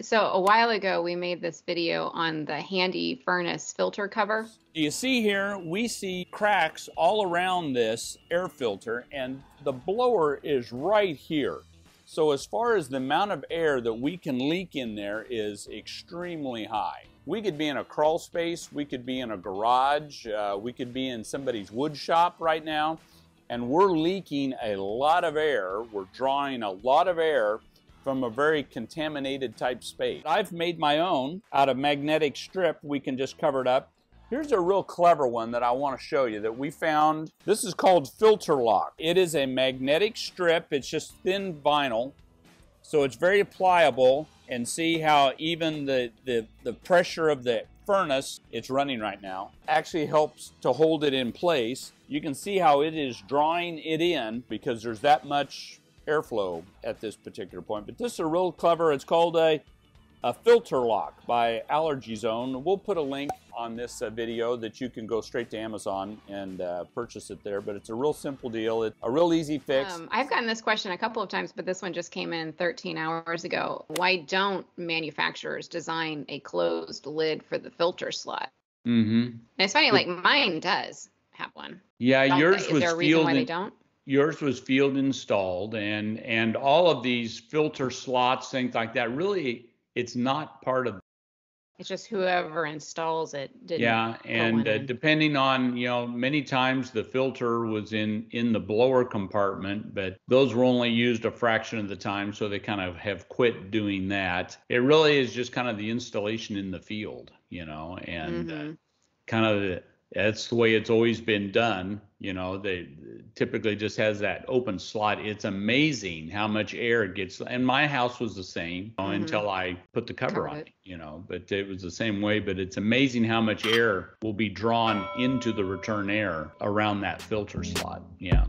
So a while ago, we made this video on the handy furnace filter cover. You see here, we see cracks all around this air filter and the blower is right here. So as far as the amount of air that we can leak in there is extremely high. We could be in a crawl space, we could be in a garage, uh, we could be in somebody's wood shop right now, and we're leaking a lot of air. We're drawing a lot of air from a very contaminated type space. I've made my own out of magnetic strip. We can just cover it up. Here's a real clever one that I want to show you that we found. This is called Filter Lock. It is a magnetic strip. It's just thin vinyl. So it's very pliable and see how even the, the, the pressure of the furnace it's running right now actually helps to hold it in place. You can see how it is drawing it in because there's that much airflow at this particular point. But this is a real clever, it's called a, a filter lock by Allergy Zone. We'll put a link on this uh, video that you can go straight to Amazon and uh, purchase it there. But it's a real simple deal. It's a real easy fix. Um, I've gotten this question a couple of times, but this one just came in 13 hours ago. Why don't manufacturers design a closed lid for the filter slot? Mm-hmm. And it's funny, like mine does have one. Yeah, yours they? was Is there a reason why they don't? Yours was field installed and and all of these filter slots things like that really it's not part of It's just whoever installs it didn't. yeah and uh, depending on you know many times the filter was in in the blower compartment but those were only used a fraction of the time so they kind of have quit doing that it really is just kind of the installation in the field you know and uh, Mhm. kind of the, that's the way it's always been done. You know, they typically just has that open slot. It's amazing how much air it gets. And my house was the same you know, Mhm. until I put the cover on it. it. You know, but it was the same way. But it's amazing how much air will be drawn into the return air around that filter slot. Yeah.